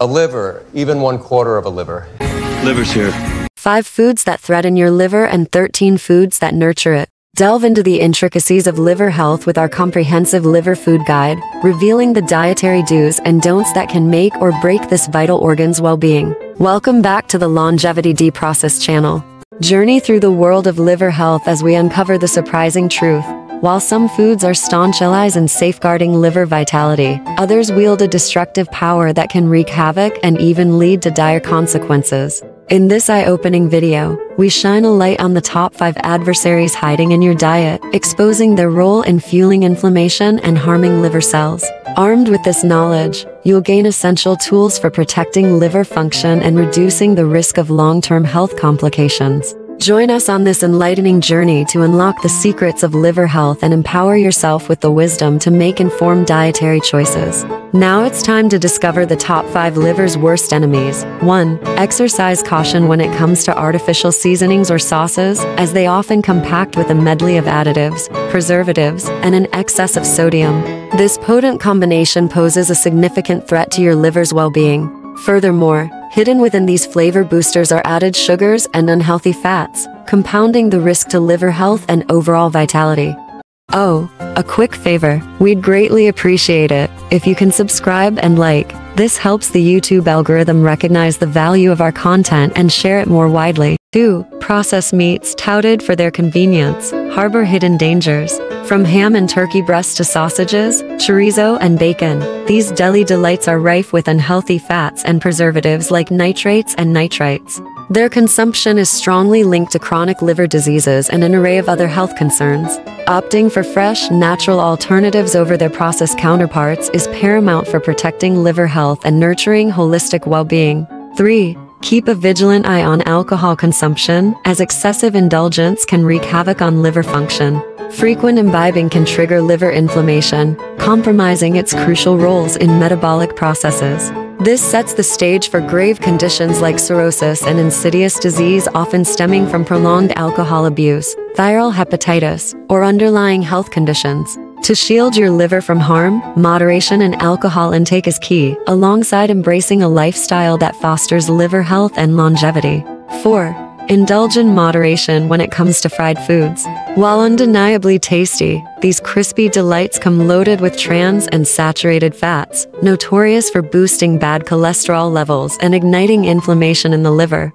A liver, even one quarter of a liver. Liver's here. 5 foods that threaten your liver and 13 foods that nurture it. Delve into the intricacies of liver health with our comprehensive liver food guide, revealing the dietary do's and don'ts that can make or break this vital organ's well-being. Welcome back to the Longevity Deprocessed channel. Journey through the world of liver health as we uncover the surprising truth. While some foods are staunch allies in safeguarding liver vitality, others wield a destructive power that can wreak havoc and even lead to dire consequences. In this eye-opening video, we shine a light on the top 5 adversaries hiding in your diet, exposing their role in fueling inflammation and harming liver cells. Armed with this knowledge, you'll gain essential tools for protecting liver function and reducing the risk of long-term health complications. Join us on this enlightening journey to unlock the secrets of liver health and empower yourself with the wisdom to make informed dietary choices. Now it's time to discover the top 5 liver's worst enemies. 1. Exercise caution when it comes to artificial seasonings or sauces, as they often come packed with a medley of additives, preservatives, and an excess of sodium. This potent combination poses a significant threat to your liver's well-being. Furthermore, hidden within these flavor boosters are added sugars and unhealthy fats, compounding the risk to liver health and overall vitality. Oh, a quick favor. We'd greatly appreciate it if you can subscribe and like. This helps the YouTube algorithm recognize the value of our content and share it more widely. 2. Processed meats touted for their convenience harbor hidden dangers. From ham and turkey breasts to sausages, chorizo, and bacon, these deli delights are rife with unhealthy fats and preservatives like nitrates and nitrites. Their consumption is strongly linked to chronic liver diseases and an array of other health concerns. Opting for fresh, natural alternatives over their processed counterparts is paramount for protecting liver health and nurturing holistic well-being. 3. Keep a vigilant eye on alcohol consumption, as excessive indulgence can wreak havoc on liver function. Frequent imbibing can trigger liver inflammation, compromising its crucial roles in metabolic processes. This sets the stage for grave conditions like cirrhosis and insidious disease often stemming from prolonged alcohol abuse, viral hepatitis, or underlying health conditions. To shield your liver from harm, moderation in alcohol intake is key, alongside embracing a lifestyle that fosters liver health and longevity. 4. Indulge in moderation when it comes to fried foods. While undeniably tasty, these crispy delights come loaded with trans and saturated fats, notorious for boosting bad cholesterol levels and igniting inflammation in the liver.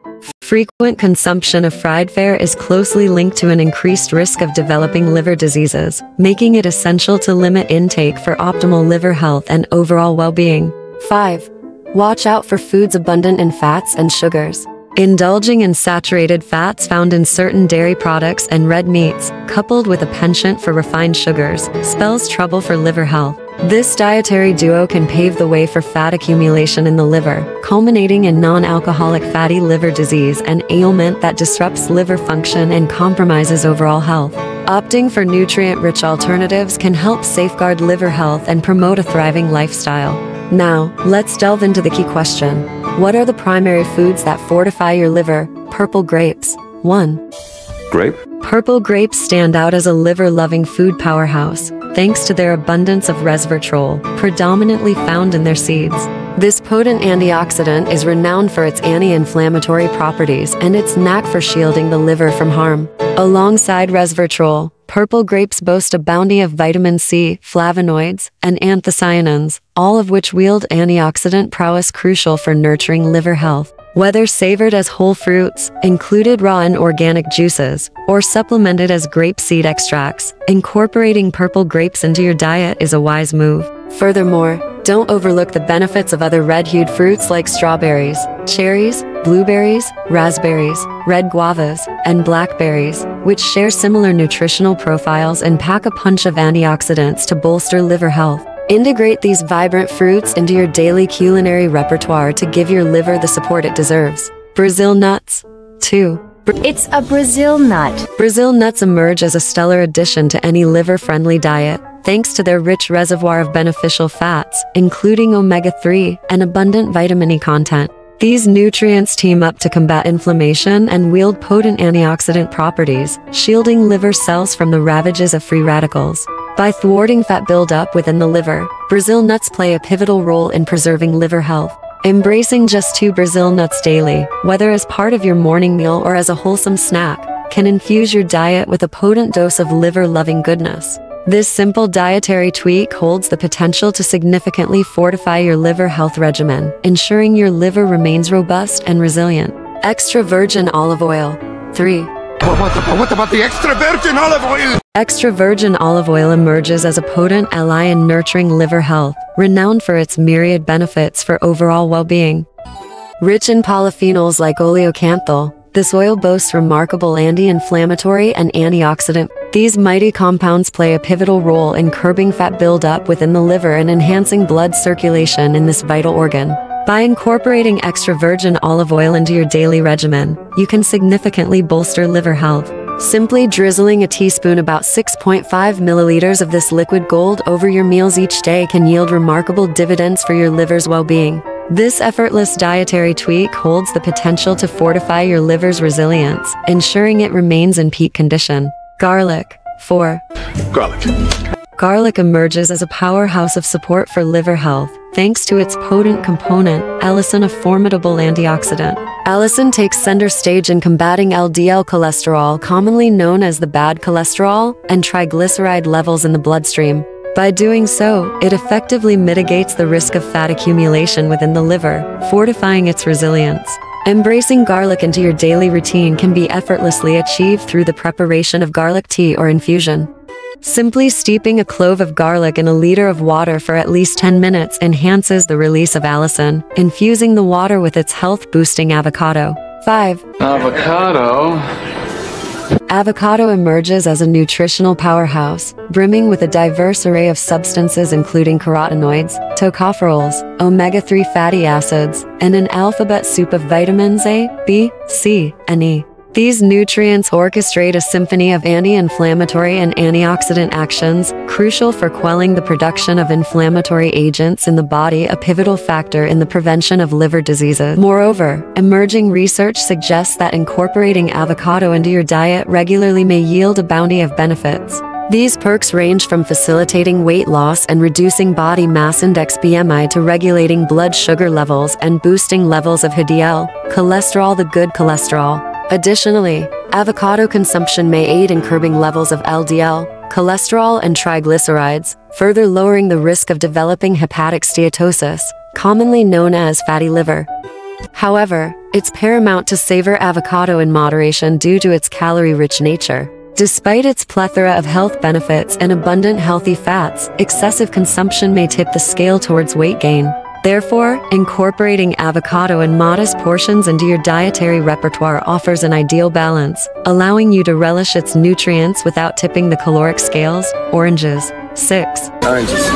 Frequent consumption of fried fare is closely linked to an increased risk of developing liver diseases, making it essential to limit intake for optimal liver health and overall well-being. 5. Watch out for foods abundant in fats and sugars. Indulging in saturated fats found in certain dairy products and red meats, coupled with a penchant for refined sugars, spells trouble for liver health. This dietary duo can pave the way for fat accumulation in the liver, culminating in non-alcoholic fatty liver disease an ailment that disrupts liver function and compromises overall health. Opting for nutrient-rich alternatives can help safeguard liver health and promote a thriving lifestyle. Now, let's delve into the key question. What are the primary foods that fortify your liver? Purple grapes. 1. Grape? Purple grapes stand out as a liver-loving food powerhouse, thanks to their abundance of resveratrol, predominantly found in their seeds. This potent antioxidant is renowned for its anti-inflammatory properties and its knack for shielding the liver from harm. Alongside resveratrol, purple grapes boast a bounty of vitamin C, flavonoids, and anthocyanins, all of which wield antioxidant prowess crucial for nurturing liver health. Whether savored as whole fruits, included raw and organic juices, or supplemented as grape seed extracts, incorporating purple grapes into your diet is a wise move. Furthermore, don't overlook the benefits of other red-hued fruits like strawberries, cherries, blueberries, raspberries, red guavas, and blackberries, which share similar nutritional profiles and pack a punch of antioxidants to bolster liver health. Integrate these vibrant fruits into your daily culinary repertoire to give your liver the support it deserves. Brazil nuts. 2. It's a Brazil nut. Brazil nuts emerge as a stellar addition to any liver-friendly diet, thanks to their rich reservoir of beneficial fats, including omega-3 and abundant vitamin E content. These nutrients team up to combat inflammation and wield potent antioxidant properties, shielding liver cells from the ravages of free radicals. By thwarting fat buildup within the liver, Brazil nuts play a pivotal role in preserving liver health. Embracing just two Brazil nuts daily, whether as part of your morning meal or as a wholesome snack, can infuse your diet with a potent dose of liver-loving goodness. This simple dietary tweak holds the potential to significantly fortify your liver health regimen, ensuring your liver remains robust and resilient. Extra virgin olive oil. 3. What, what about the extra virgin olive oil? Extra virgin olive oil emerges as a potent ally in nurturing liver health, renowned for its myriad benefits for overall well-being. Rich in polyphenols like oleocanthal, this oil boasts remarkable anti-inflammatory and antioxidant. These mighty compounds play a pivotal role in curbing fat buildup within the liver and enhancing blood circulation in this vital organ. By incorporating extra virgin olive oil into your daily regimen, you can significantly bolster liver health. Simply drizzling a teaspoon about 6.5 milliliters of this liquid gold over your meals each day can yield remarkable dividends for your liver's well-being. This effortless dietary tweak holds the potential to fortify your liver's resilience, ensuring it remains in peak condition. Garlic. 4. Garlic. Garlic emerges as a powerhouse of support for liver health, thanks to its potent component, allicin a formidable antioxidant. Allicin takes center stage in combating LDL cholesterol, commonly known as the bad cholesterol, and triglyceride levels in the bloodstream. By doing so, it effectively mitigates the risk of fat accumulation within the liver, fortifying its resilience. Embracing garlic into your daily routine can be effortlessly achieved through the preparation of garlic tea or infusion. Simply steeping a clove of garlic in a liter of water for at least 10 minutes enhances the release of allicin, infusing the water with its health-boosting avocado. 5. Avocado. Avocado emerges as a nutritional powerhouse, brimming with a diverse array of substances including carotenoids, tocopherols, omega-3 fatty acids, and an alphabet soup of vitamins A, B, C, and E. These nutrients orchestrate a symphony of anti-inflammatory and antioxidant actions, crucial for quelling the production of inflammatory agents in the body a pivotal factor in the prevention of liver diseases. Moreover, emerging research suggests that incorporating avocado into your diet regularly may yield a bounty of benefits. These perks range from facilitating weight loss and reducing body mass index BMI to regulating blood sugar levels and boosting levels of HDL, cholesterol the good cholesterol. Additionally, avocado consumption may aid in curbing levels of LDL, cholesterol and triglycerides, further lowering the risk of developing hepatic steatosis, commonly known as fatty liver. However, it's paramount to savor avocado in moderation due to its calorie-rich nature. Despite its plethora of health benefits and abundant healthy fats, excessive consumption may tip the scale towards weight gain. Therefore, incorporating avocado in modest portions into your dietary repertoire offers an ideal balance, allowing you to relish its nutrients without tipping the caloric scales. Oranges. 6. Oranges.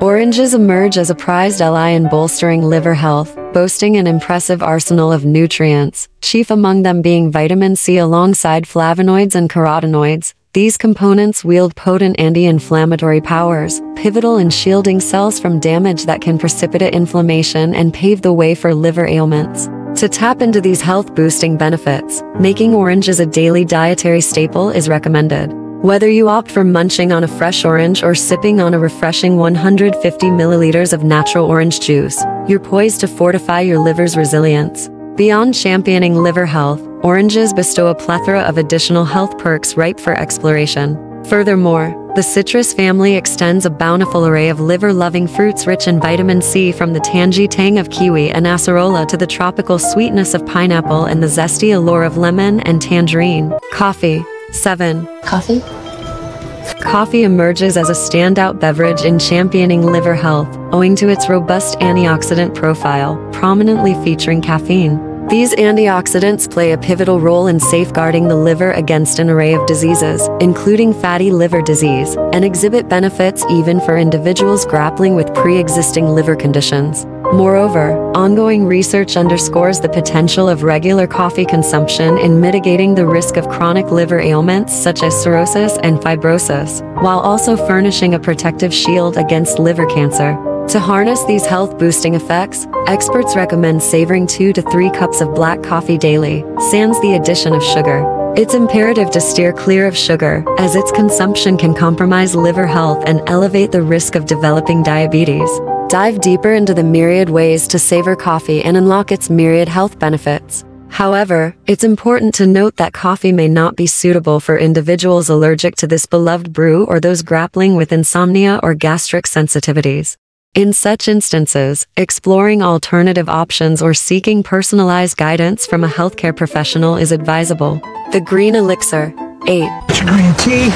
Oranges emerge as a prized ally in bolstering liver health, boasting an impressive arsenal of nutrients, chief among them being vitamin C alongside flavonoids and carotenoids, these components wield potent anti-inflammatory powers, pivotal in shielding cells from damage that can precipitate inflammation and pave the way for liver ailments. To tap into these health-boosting benefits, making oranges a daily dietary staple is recommended. Whether you opt for munching on a fresh orange or sipping on a refreshing 150 milliliters of natural orange juice, you're poised to fortify your liver's resilience. Beyond championing liver health, oranges bestow a plethora of additional health perks ripe for exploration. Furthermore, the citrus family extends a bountiful array of liver-loving fruits rich in vitamin C from the tangy tang of kiwi and acerola to the tropical sweetness of pineapple and the zesty allure of lemon and tangerine. Coffee. 7. Coffee? Coffee emerges as a standout beverage in championing liver health, owing to its robust antioxidant profile, prominently featuring caffeine. These antioxidants play a pivotal role in safeguarding the liver against an array of diseases, including fatty liver disease, and exhibit benefits even for individuals grappling with pre-existing liver conditions. Moreover, ongoing research underscores the potential of regular coffee consumption in mitigating the risk of chronic liver ailments such as cirrhosis and fibrosis, while also furnishing a protective shield against liver cancer. To harness these health-boosting effects, experts recommend savoring 2 to 3 cups of black coffee daily, sans the addition of sugar. It's imperative to steer clear of sugar, as its consumption can compromise liver health and elevate the risk of developing diabetes. Dive deeper into the myriad ways to savor coffee and unlock its myriad health benefits. However, it's important to note that coffee may not be suitable for individuals allergic to this beloved brew or those grappling with insomnia or gastric sensitivities. In such instances, exploring alternative options or seeking personalized guidance from a healthcare professional is advisable. The Green Elixir 8. Green tea.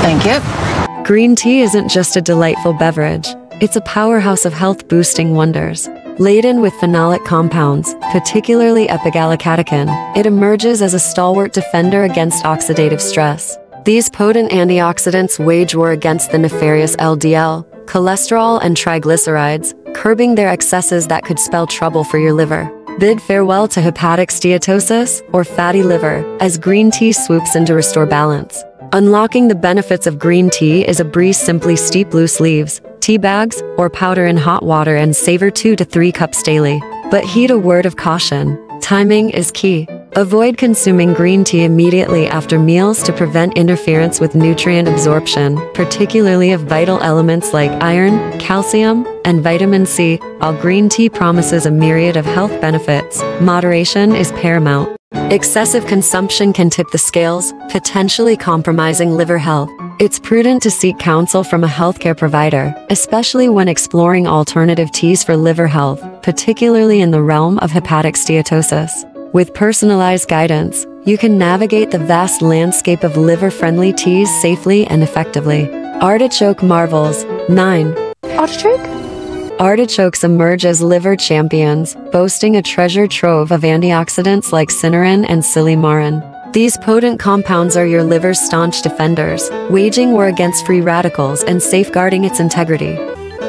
Thank you. Green tea isn't just a delightful beverage, it's a powerhouse of health boosting wonders. Laden with phenolic compounds, particularly epigallocatechin, it emerges as a stalwart defender against oxidative stress. These potent antioxidants wage war against the nefarious LDL, cholesterol, and triglycerides, curbing their excesses that could spell trouble for your liver. Bid farewell to hepatic steatosis, or fatty liver, as green tea swoops in to restore balance. Unlocking the benefits of green tea is a breeze simply steep loose leaves, tea bags, or powder in hot water and savor 2 to 3 cups daily. But heed a word of caution. Timing is key. Avoid consuming green tea immediately after meals to prevent interference with nutrient absorption, particularly of vital elements like iron, calcium, and vitamin C. While green tea promises a myriad of health benefits, moderation is paramount. Excessive consumption can tip the scales, potentially compromising liver health. It's prudent to seek counsel from a healthcare provider, especially when exploring alternative teas for liver health, particularly in the realm of hepatic steatosis. With personalized guidance, you can navigate the vast landscape of liver-friendly teas safely and effectively. Artichoke Marvels 9. Artichoke? Artichokes emerge as liver champions, boasting a treasure trove of antioxidants like cynarin and silymarin. These potent compounds are your liver's staunch defenders, waging war against free radicals and safeguarding its integrity.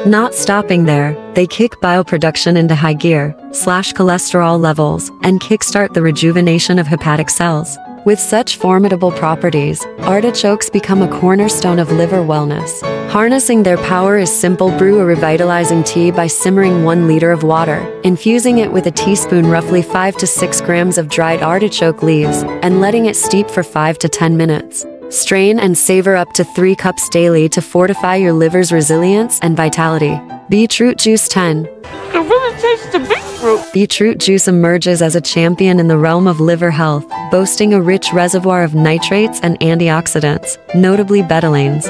Not stopping there, they kick bile production into high gear, slash cholesterol levels, and kickstart the rejuvenation of hepatic cells. With such formidable properties, artichokes become a cornerstone of liver wellness. Harnessing their power is simple brew a revitalizing tea by simmering 1 liter of water, infusing it with a teaspoon roughly 5 to 6 grams of dried artichoke leaves, and letting it steep for 5 to 10 minutes. Strain and savor up to 3 cups daily to fortify your liver's resilience and vitality. Beetroot Juice 10. It really tastes the beetroot. Beetroot juice emerges as a champion in the realm of liver health, boasting a rich reservoir of nitrates and antioxidants, notably betalains.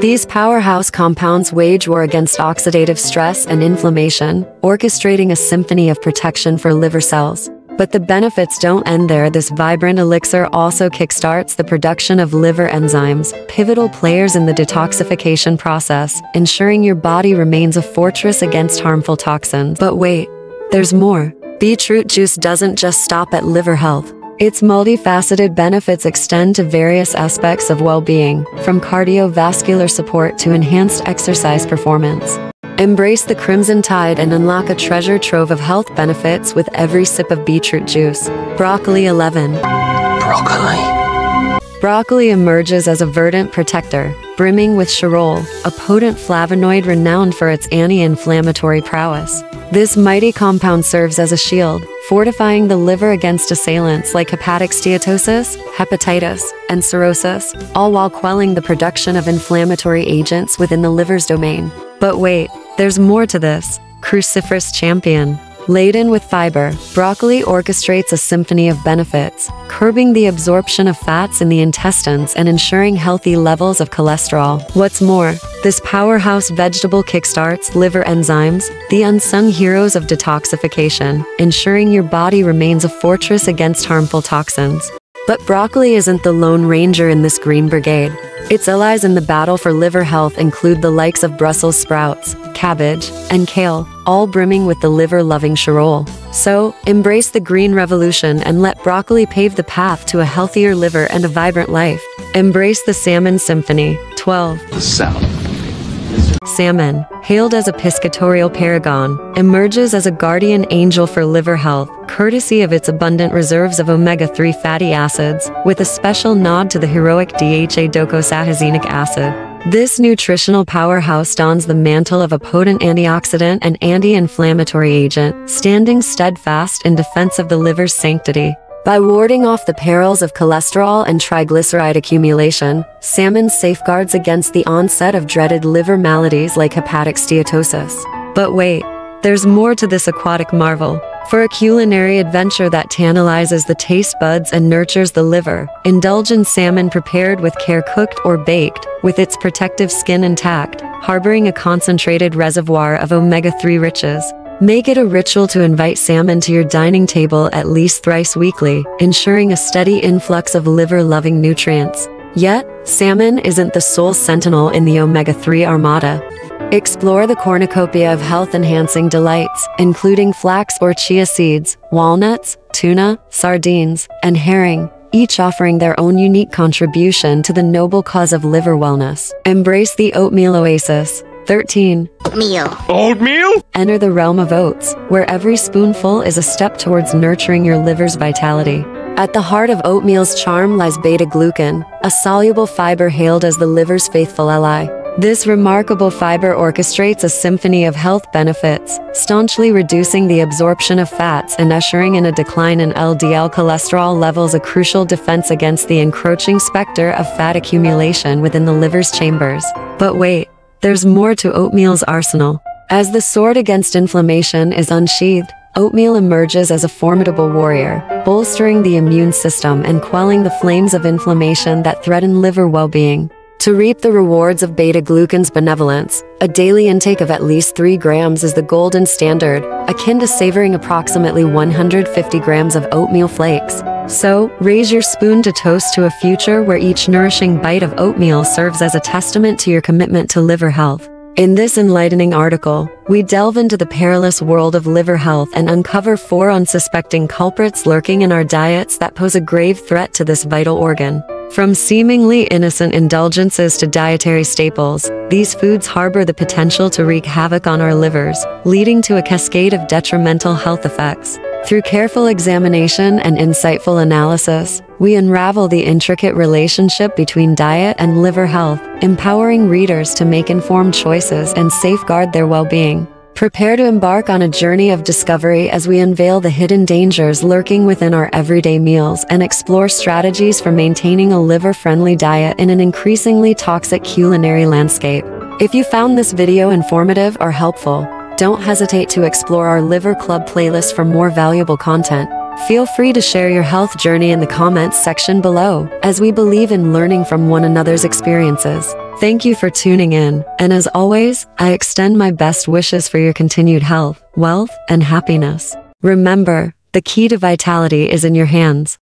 These powerhouse compounds wage war against oxidative stress and inflammation, orchestrating a symphony of protection for liver cells. But the benefits don't end there. This vibrant elixir also kickstarts the production of liver enzymes, pivotal players in the detoxification process, ensuring your body remains a fortress against harmful toxins. But wait, there's more. Beetroot juice doesn't just stop at liver health. Its multifaceted benefits extend to various aspects of well-being, from cardiovascular support to enhanced exercise performance. Embrace the crimson tide and unlock a treasure trove of health benefits with every sip of beetroot juice. Broccoli 11. Broccoli. Broccoli emerges as a verdant protector, brimming with cherol, a potent flavonoid renowned for its anti-inflammatory prowess. This mighty compound serves as a shield, fortifying the liver against assailants like hepatic steatosis, hepatitis, and cirrhosis, all while quelling the production of inflammatory agents within the liver's domain. But wait, there's more to this. Cruciferous champion. Laden with fiber, broccoli orchestrates a symphony of benefits, curbing the absorption of fats in the intestines and ensuring healthy levels of cholesterol. What's more, this powerhouse vegetable kickstarts liver enzymes, the unsung heroes of detoxification, ensuring your body remains a fortress against harmful toxins. But broccoli isn't the lone ranger in this green brigade. Its allies in the battle for liver health include the likes of Brussels sprouts, cabbage, and kale, all brimming with the liver-loving cherol. So, embrace the green revolution and let broccoli pave the path to a healthier liver and a vibrant life. Embrace the salmon symphony. 12. The salmon. Salmon, hailed as a piscatorial paragon, emerges as a guardian angel for liver health, courtesy of its abundant reserves of omega-3 fatty acids, with a special nod to the heroic DHA docosahexaenoic acid. This nutritional powerhouse dons the mantle of a potent antioxidant and anti-inflammatory agent, standing steadfast in defense of the liver's sanctity. By warding off the perils of cholesterol and triglyceride accumulation, salmon safeguards against the onset of dreaded liver maladies like hepatic steatosis. But wait, there's more to this aquatic marvel. For a culinary adventure that tantalizes the taste buds and nurtures the liver, indulge in salmon prepared with care cooked or baked, with its protective skin intact, harboring a concentrated reservoir of omega-3 riches. Make it a ritual to invite salmon to your dining table at least thrice weekly, ensuring a steady influx of liver-loving nutrients. Yet, salmon isn't the sole sentinel in the omega-3 armada. Explore the cornucopia of health-enhancing delights, including flax or chia seeds, walnuts, tuna, sardines, and herring, each offering their own unique contribution to the noble cause of liver wellness. Embrace the oatmeal oasis. 13. Oatmeal? Enter the realm of oats, where every spoonful is a step towards nurturing your liver's vitality. At the heart of oatmeal's charm lies beta glucan, a soluble fiber hailed as the liver's faithful ally. This remarkable fiber orchestrates a symphony of health benefits, staunchly reducing the absorption of fats and ushering in a decline in LDL cholesterol levels, a crucial defense against the encroaching specter of fat accumulation within the liver's chambers. But wait, there's more to oatmeal's arsenal. As the sword against inflammation is unsheathed, oatmeal emerges as a formidable warrior, bolstering the immune system and quelling the flames of inflammation that threaten liver well-being. To reap the rewards of beta-glucan's benevolence, a daily intake of at least 3 grams is the golden standard, akin to savoring approximately 150 grams of oatmeal flakes. So, raise your spoon to toast to a future where each nourishing bite of oatmeal serves as a testament to your commitment to liver health. In this enlightening article, we delve into the perilous world of liver health and uncover four unsuspecting culprits lurking in our diets that pose a grave threat to this vital organ. From seemingly innocent indulgences to dietary staples, these foods harbor the potential to wreak havoc on our livers, leading to a cascade of detrimental health effects. Through careful examination and insightful analysis, we unravel the intricate relationship between diet and liver health, empowering readers to make informed choices and safeguard their well-being. Prepare to embark on a journey of discovery as we unveil the hidden dangers lurking within our everyday meals and explore strategies for maintaining a liver-friendly diet in an increasingly toxic culinary landscape. If you found this video informative or helpful, don't hesitate to explore our Liver Club playlist for more valuable content. Feel free to share your health journey in the comments section below, as we believe in learning from one another's experiences. Thank you for tuning in, and as always, I extend my best wishes for your continued health, wealth, and happiness. Remember, the key to vitality is in your hands.